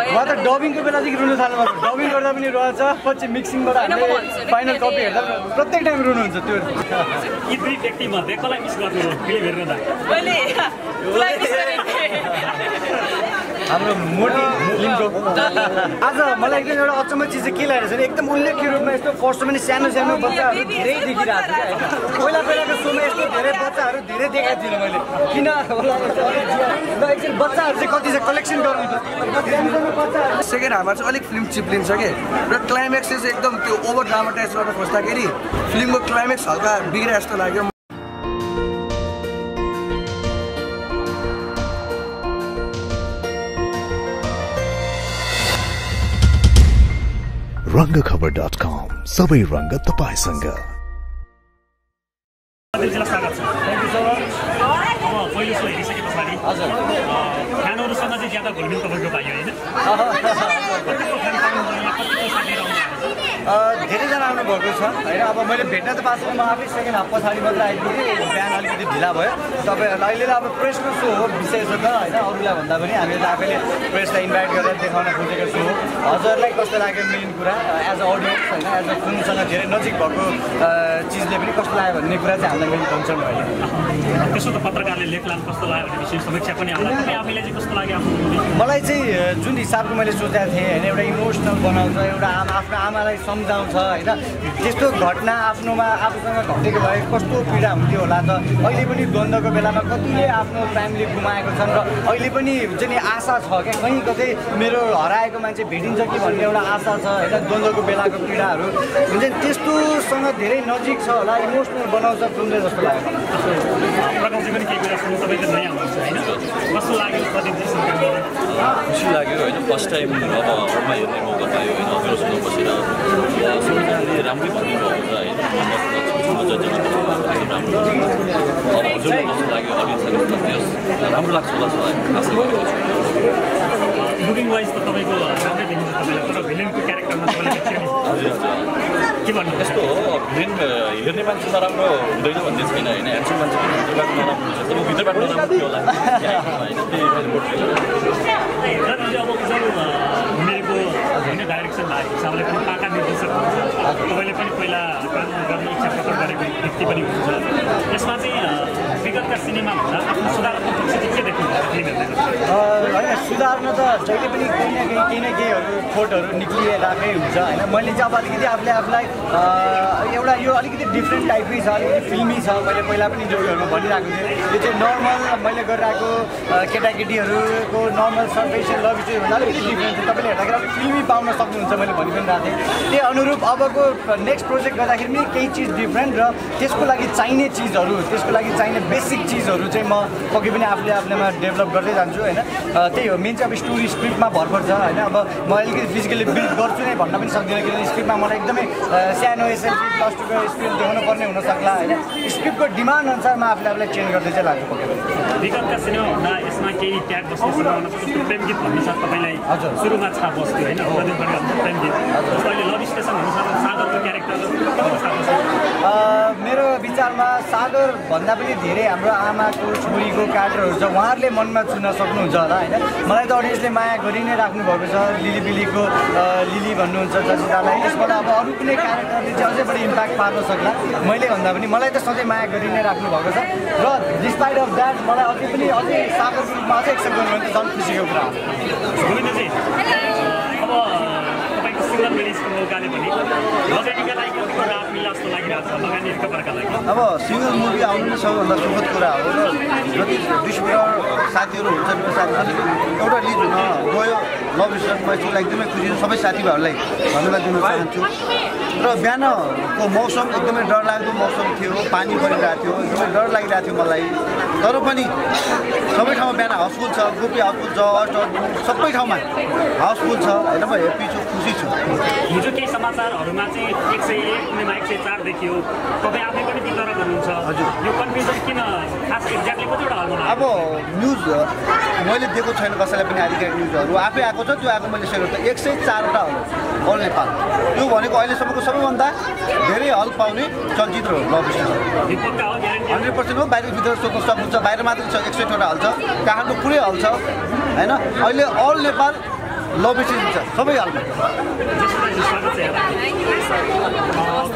उहाँ त डबिङको बेलादेखि रुनु थाल्नु भएको डबिङ गर्दा पनि रहेछ पछि मिक्सिङबाट हामीले फाइनल कपी हेर्दा प्रत्येक टाइम रुनुहुन्छ त्यो। यी दुई व्यक्तिमध्ये कसलाई मिस गर्नु फिल्म हेर्नु हाम्रो मोटी फिल्मको आज मलाई एकदम एउटा अचम्म चिज चाहिँ के लागेको छ भने एकदम उल्लेख्य रूपमा यस्तो फर्स्ट पनि सानो सानो बच्चाहरू धेरै देखिरहेको होइन। पहिला पहिलाको सोमा यस्तो धेरै बच्चाहरू धेरै देखाएको थिइनँ मैले। किन? एकछिन बच्चाहरू चाहिँ कति चाहिँ कलेक्सन गर्नु सेकेन्ड हाफमा चाहिँ अलिक फिल्म चिप्लिन्छ कि? र क्लाइमेक्स चाहिँ एकदम त्यो ओभर ड्रामाटाइज गर्न खोज्दाखेरि फिल्मको क्लाइमेक्स हल्का बिग्रे जस्तो लाग्यो। रङ्गखबर.com सबै रङ्ग तपाईँसँग। फ्यानहरूसँग चाहिँ ज्यादा घुलमिल तपाईँको पाइयो होइन कतिको फ्यान पाउनुभयो कतिको साथी रहनु अ, धेरैजना आउनु भएको छ। होइन अब मैले भेट्न त पाएको म आफै सेकेन्ड हाफ पछाडि मात्र आइपुगेँ। बिहान अलिकति ढिला भयो। तपाईँहरूलाई अहिले त अब प्रेसको सो हो विशेष त होइन अरूलाई भन्दा पनि हामीले त आफैले प्रेसलाई इन्भाइट गरेर देखाउन खोजेको सो हो। हजुरलाई कस्तो लाग्यो मेन कुरा? एज अ अडियन्स होइन एज अ फिल्मसँग धेरै नजिक भएको चिजले पनि कस्तो लाग्यो भन्ने कुरा चाहिँ हामीलाई मेन कन्सर्न भयो। त्यसो त पत्रकारले लेखलाम कस्तो लाग्यो भने विशेष समीक्षा पनि आउला चाहिँ कस्तो लाग्यो? मलाई चाहिँ जुन हिसाबको मैले सोचेको थिएँ होइन एउटा इमोसनल बनाउँछ एउटा आमा आफ्नो आमालाई सम्झाउँछ होइन? त्यस्तो घटना आफ्नोमा आफूसँग घटेको भए कस्तो पीडा हुन्थ्यो होला त? अहिले पनि द्वन्द्वको बेलामा कतिले आफ्नो फ्यामिली गुमाएको छन् र अहिले पनि हुन्छ नि आशा छ क्या? कहीँ कतै मेरो हराएको मान्छे भेटिन्छ कि भन्ने एउटा आशा छ होइन? द्वन्द्वको बेलाको पीडाहरू। हुन्छ नि त्यस्तोसँग धेरै नजिक छ होला इमोसनल बनाउँछ फिल्मले जस्तो लाग्यो? खुसी लाग्यो होइन? फर्स्ट टाइम अब हलमा हेर्ने मौका पायो होइन? हजुरसँग बसेर राम्रै हुन्छ राम्रो कस्तो लाग्यो अडियन्सले कस्तो दियोस् राम्रो लाग्छ होला मुभिङ वाइज त देखिन्छ हजुर के भन्नु यस्तो हो भिलेन हेर्ने मान्छे नराम्रो हुँदैन भन्ने छैन होइन ह्यान्डसम मान्छे भित्रबाट नराम्रो हुन्छ तर भित्रबाट नराम्रो होला होइन त्यही मोटिभ र जुन अब उज्जवल घुमेको होइन डाइरेक्सन भएको हिसाबले पनि पाका निर्देशक हुनुहुन्छ तपाईँले पनि पहिला काम गर्ने इच्छा प्रकट गरेको व्यक्ति पनि हुनुहुन्छ यसमा चाहिँ विगतका सिनेमाभन्दा आफ्नो सुधारात्मक पक्ष चाहिँ के देख्नुहुन्छ होइन सुधार्न त जहिले पनि केही न केही केही न केहीहरू खोटहरू निक्लिरहेकै हुन्छ होइन मैले चाहिँ अब अलिकति आफूले आफूलाई एउटा यो अलिकति डिफ्रेन्ट टाइपकै छ अलिकति फिल्मी छ मैले पहिला पनि जोडीहरूमा भनिरहेको थिएँ। यो चाहिँ नर्मल मैले गरिरहेको केटाकेटीहरूको नर्मल सर्फेसियल लभ स्टोरीभन्दा अलिकति डिफ्रेन्ट छ। तपाईँले हेर्दाखेरि अलिक फिल्मी पाउन सक्नुहुन्छ मैले भनि पनि रहेको थिएँ त्यही अनुरूप अबको नेक्स्ट प्रोजेक्ट गर्दाखेरि पनि केही चिज डिफ्रेन्ट र त्यसको लागि चाहिने चिजहरू त्यसको लागि चाहिने बेसिक चिजहरू चाहिँ म पक्कै पनि आफूले आफ्नोमा डेभलप गर्दै जान्छु होइन? त्यही हो मेन चाहिँ अब स्टोरी स्क्रिप्टमा भर पर्छ होइन? अब म अलिकति फिजिकली बिल्ड गर्छु नै भन्न पनि सक्दिनँ किनभने स्क्रिप्टमा मलाई एकदमै सानो एसएलसी प्लस टूको स्क्रिप्ट देखाउनु पर्ने हुनसक्ला होइन? स्क्रिप्टको डिमान्ड अनुसार म आफूले आफूलाई चेन्ज गर्दै चाहिँ लाग्छु विगतका सिनेमाभन्दा यसमा केही ट्याग बस्ने छ? प्रेम गीत भन्ने छ तपाईँलाई हजुर। सुरुमा छाप बस्थ्यो होइन? प्रेम गीत। अहिले लभ स्टेसन हुनुसाथ सागरको क्यारेक्टर कतिको छाप बस्छ अ, मेरो विचारमा सागर भन्दा पनि धेरै हाम्रो आमाको छोरीको क्यारेक्टरहरू छ। उहाँहरूले मनमा छुन सक्नुहुन्छ होला होइन? मलाई त अडियन्सले माया गरि नै राख्नु भएको छ लिली बिलीको लिली भन्नुहुन्छ जसितालाई। यसबाट अब अरू कुनै क्यारेक्टरले चाहिँ अझै बढी इम्प्याक्ट पार्न सक्ला? मैले भन्दा पनि मलाई त सधैँ माया गरि नै राख्नु भएको छ। र डिस्पाइट अफ द्याट मलाई अझै पनि अझै सागरको रूपमा अझै एक्सेप्ट गर्नु भने त झन् खुसीको कुरा हो। अब सिङ्गल मुभी आउनु नै सबैभन्दा सुखद कुरा हो जति डिस्ट्रिब्युटर साथीहरू हुन्छन् साथीहरू एउटा लिज हुन गयो लभ स्टोरमा यसलाई एकदमै खुसी सबै साथीभाइहरूलाई धन्यवाद दिन चाहन्छु। र बिहानको मौसम एकदमै डरलाग्दो मौसम थियो पानी परिरहेको थियो एकदमै डर लागिरहेको थियो मलाई। तर पनि सबै ठाउँमा बिहान हाउसफुल छ गोपी हाउसफुल छ अस्ट सबै ठाउँमा हाउसफुल छ। होइन म हेप्पी छु हिजो केही समाचारहरूमा चाहिँ एक सय एक कुनैमा एक सय चार देखियो। तपाईँ आफै पनि वितरक हुनुहुन्छ हजुर। यो कन्फ्युजन किन खास एक्ज्याक्टली कतिवटा हलमा अब न्युज मैले दिएको छैन कसैलाई पनि आधिकारिक न्युजहरू। आफै आएको छ त्यो आएको मैले सेयर त एक सय चारवटा हल अल नेपाल। त्यो भनेको अहिलेसम्मको सबैभन्दा धेरै हल पाउने चलचित्र हो लभ हन्ड्रेड पर्सेन्ट हो बाहिर भित्र सोध्न सक्नुहुन्छ बाहिर मात्रै छ एकसठवटा हल छ काठमाडौँ पुरै हल छ होइन? अहिले अल नेपाल लभ सिन छ सबै यहाँलाई।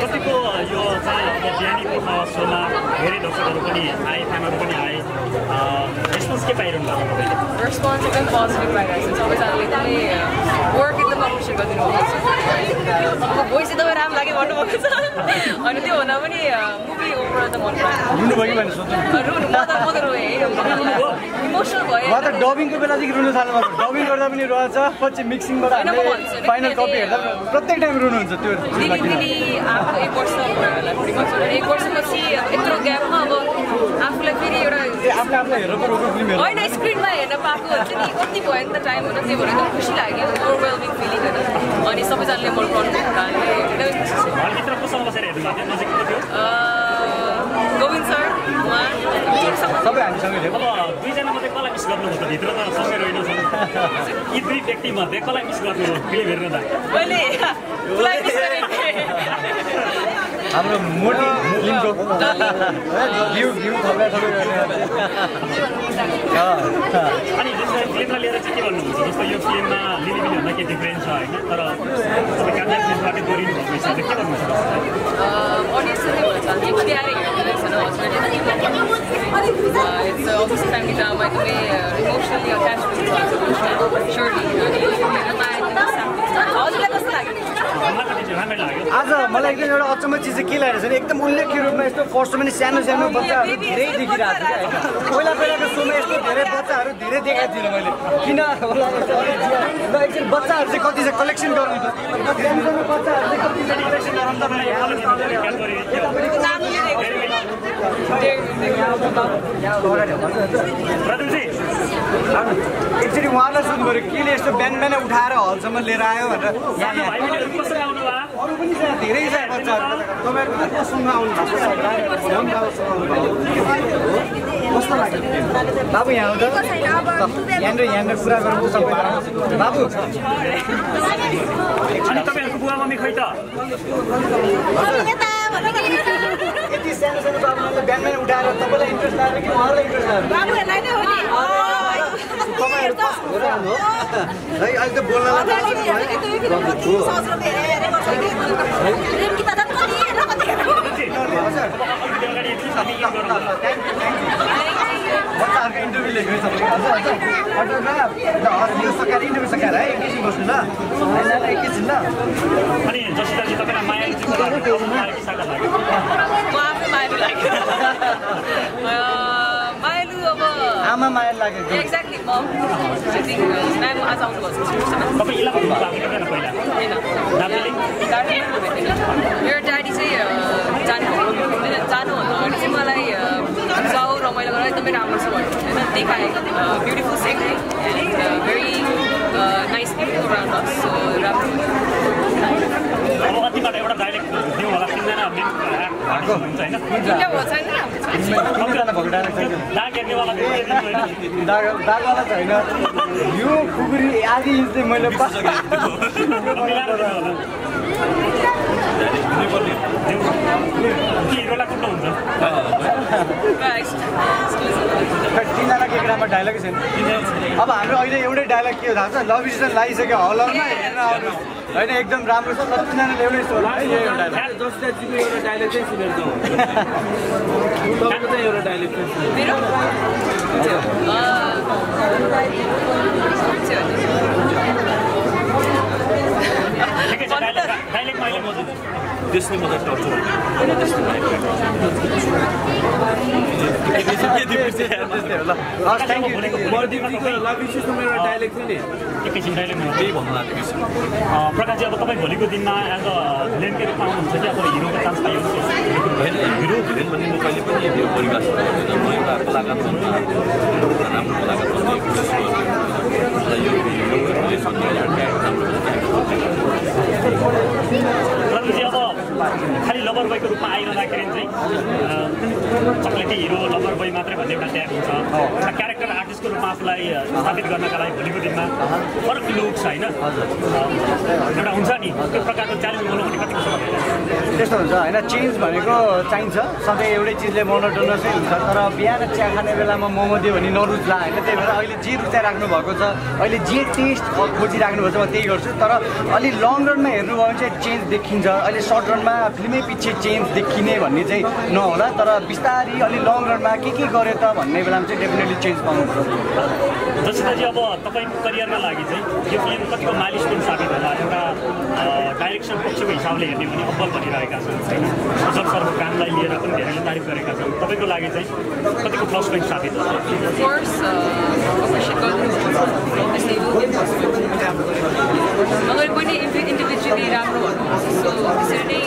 कतिको यो चाहिँ बिहानीको सोमा धेरै दर्शकहरू पनि आए फ्यानहरू पनि आए रेस्पोन्स के पाइरहनु भएको रेस्पोन्स एकदम पोजिटिभ पाइरहेको छ सबैजनाले एकदमै वर्क एकदम अप्रिसिएट गरिदिनु भएको छ भोइस एकदमै राम्रो लाग्यो भन्नुभएको छ अनि त्यो भन्दा पनि मुभी ओभरअल त मन रुनु म त इमोसनल भयो डबिङको बेलादेखि रुनु थाल्नु भएको डबिङ गर्दा पनि रहेछ पछि मिक्सिङबाट फाइनल कपी हेर्दा प्रत्येक टाइम रुनुहुन्छ त्यो दिदी दिदी आफू एक वर्ष भयो होला pretty much। अनि एक वर्षपछि यत्रो ग्यापमा अब आफूलाई फेरि एउटा होइन स्क्रिनमा हेर्न पाएको हुन्छ नि कति भयो नि त टाइम होइन त्यही भएर एकदम खुसी लाग्यो ओभरवेलमिङ फिलिङ होइन अनि सबैजनाले मन पराउनु भएको कारणले नजिकको थियो गोविन्द सर उहाँ सबै हामीसँगै थियो। अब दुईजना मात्रै कसलाई मिस गर्नुभयो त भित्र त सँगै रहेन यी दुई व्यक्तिमध्ये कसलाई मिस फिल्म हेर्नु त मैले हाम्रो मोटी फिल्मको भ्यू भ्यू थपा थपै गर्ने अनि लिएर चाहिँ के भन्नुहुन्छ जस्तो यो फिल्ममा के डिफ्रेन्स छ होइन तर तपाईँ कामयाब फिल्मबाटै दोहोरिनु भएको हिसाबले के भन्नुहुन्छ अडियन्सले भन्न चाहन्छु बिहारै हेर्दो रहेछ इट्स अफिस फ्यामिली ड्रामा एकदमै इमोसनली अट्याच हुन्छ स्योरली हजुरलाई कस्तो लाग्यो आज मलाई एकदम एउटा अचम्म चिज चाहिँ के लागेको छ भने एकदम उल्लेख्य रूपमा यस्तो फर्स्ट पनि सानो सानो बच्चाहरू धेरै देखिरहेको थियो पहिला पहिलाको सोमा यस्तो धेरै बच्चाहरू धेरै देखाएको थिइनँ मैले। किन? होला ल एकछिन बच्चाहरू चाहिँ कति छ? कलेक्सन गर्नु बच्चाहरू चाहिँ कति छ? कलेक्सन गरौँ एकचोटि उहाँलाई सोध्नु पऱ्यो केले यस्तो बिहान बिहानै उठाएर हलसम्म लिएर आयो भनेर? अरू पनि छ धेरै छ बच्चाहरू तपाईँहरूको कसँग आउनु कस्तो लाग्यो? बाबु यहाँ आउँदा यहाँनिर यहाँनिर कुरा गरौँ सबै बाबु। अनि तपाईँहरूको बुवा मम्मी खै त? यति सानो सानो बाबुहरूले बिहान बिहान उठाएर तपाईँलाई इन्ट्रेस्ट लाग्यो कि उहाँलाई इन्ट्रेस्ट लाग्यो तपाईँहरू हो है अहिले त बोल्न। बच्चाहरूको इन्टरभ्यू लेखेको छ हजुर हजुर अटोग्राफ ल हजुर यो सकाएर इन्टरभ्यू सकाएर है एकैछिन बस्नु ल एकैछिन ल अनि तपाईँलाई चाहिँ पसन्द लाग्यो कि साका लाग्यो म आफै मायालु लाग्यो अह, मायालु अब आमा माया लाग्यो एक्ज्याक्टली म म्याम आज आउनुभएको छ तपाईँ थिएन पहिला मेरो ड्याडी चाहिँ जानु जानुभन्दा अगाडि चाहिँ मलाई जाऊ रमाइलो गरेर एकदमै राम्रो छ भन्नु होइन देखाएँ ब्युटिफुल सेक्री एन्ड भेरी नाइस पिपल राम्रो अब कतिबाट एउटा डाइरेक्ट दिउँ होला दागवाला छैन यो खुकुरी आधी इन्च चाहिँ मैले तिनजना केटामा डाइलगै छैन अब हाम्रो अहिले एउटै डाइलग के हो थाहा छ लभ स्टेसन लगाइसक्यो हलमा हेरेर आउनु होइन एकदम राम्रो छ। तिनजनाले एउटै यही एउटा एउटा डाइलेक्ट चाहिँ सुनेर जाउँ तपाईँको चाहिँ एउटा डाइलेक्ट त्यसले मलाई टर्चर हस् थ्याङ्क यू बर्दिपीको लभ इस्युसमा एउटा डाइलेक्ट थियो नि। एकैछिन डाइलेक्टमा त्यही भन्नु लागेको छु प्रकाशजी अब तपाईँ भोलिको दिनमा एज अ भिलेनकै रूपमा आउनुहुन्छ कि अब हिरोको चान्स पाइन्छ होइन हिरो भिलेन भन्ने म कहिले पनि त्यो परिभाषा गर्दैन म एउटा कलाकार बन्न राम्रो कलाकार बन्ने मलाई यो अब खालि लभर बोयको रूपमा आइरहँदाखेरि चाहिँ चक्लेटी हिरो लभर बोय मात्रै भन्ने एउटा ट्याग हुन्छ एउटा क्यारेक्टर आर्टिस्टको रूपमा आफूलाई स्थापित गर्नका लागि भोलिको दिनमा फरक लुक्स होइन? एउटा हुन्छ नि त्यो प्रकारको च्यालेन्ज गर्नु भने कतिको? त्यस्तो हुन्छ होइन? चेन्ज भनेको चाहिन्छ। सधैँ एउटै चिजले मोनोटोनसै हुन्छ। तर बिहान चिया खाने बेलामा मोमो दियो भने नरुच्ला होइन? त्यही भएर अहिले जे रुचाइराख्नु भएको छ अहिले जे टेस्ट खोजिराख्नु भएको छ म त्यही गर्छु। तर अलि लङ रनमा हेर्नुभयो भने चाहिँ चेन्ज देखिन्छ। अहिले सर्ट रनमा फिल्मै पछि चेन्ज देखिने भन्ने चाहिँ नहोला। तर बिस्तारै अलि लङ रनमा के के गर्यो त भन्ने बेलामा चाहिँ डेफिनेटली चेन्ज पाउनुपर्छ। जसिताजी अब तपाईँको करियरमा लागि चाहिँ यो फिल्म कतिको माइलस्टोन साबित होला? एउटा डाइरेक्सन पक्षको हिसाबले हेर्ने भने अब्बल बनिरहेका छन् होइन? अजर सरको कामलाई लिएर पनि धेरैले तारिफ गरेका छन्। तपाईँको लागि चाहिँ कतिको प्लस पोइन्ट साबित होला? पनि इन्डिभिजुअली राम्रो नै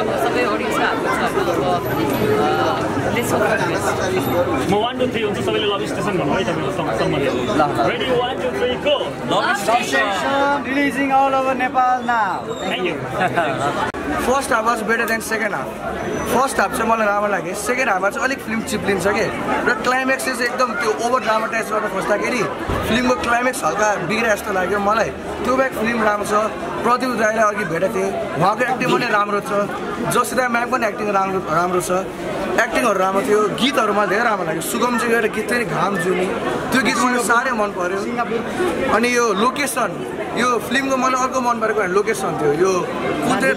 अब सबै अडियन्सको छ। अब म वान टू थ्री हुन्छ सबैले लभ स्टेसन भन्नु है तपाईँको सम्बन्ध ready one two three go releasing all over Nepal now thank you first half was better than second half first half चाहिँ मलाई राम्रो लाग्यो। सेकेन्ड हाफमा चाहिँ अलिक फिल्म चिप्लिन्छ कि? र क्लाइमेक्स चाहिँ एकदम त्यो ओभर ड्रामाटाइज गर्न खोज्दाखेरि फिल्मको क्लाइमेक्स हल्का बिग्रे जस्तो लाग्यो मलाई। त्यो ब्याग फिल्म राम्रो छ। प्रदीप राईलाई अघि भेटेको थिएँ। उहाँको एक्टिङ पनि राम्रो छ। जसिता म्याग पनि एक्टिङ राम्रो राम्रो छ। एक्टिङहरू राम्रो थियो गीतहरू मलाई धेरै राम्रो लाग्यो। सुगम चाहिँ एउटा गीत थियो नि घाम जुनी। त्यो गीत मलाई साह्रै मन पऱ्यो अनि यो लोकेसन यो फिल्मको मलाई अर्को मन परेको लोकेसन थियो। यो कुद्रे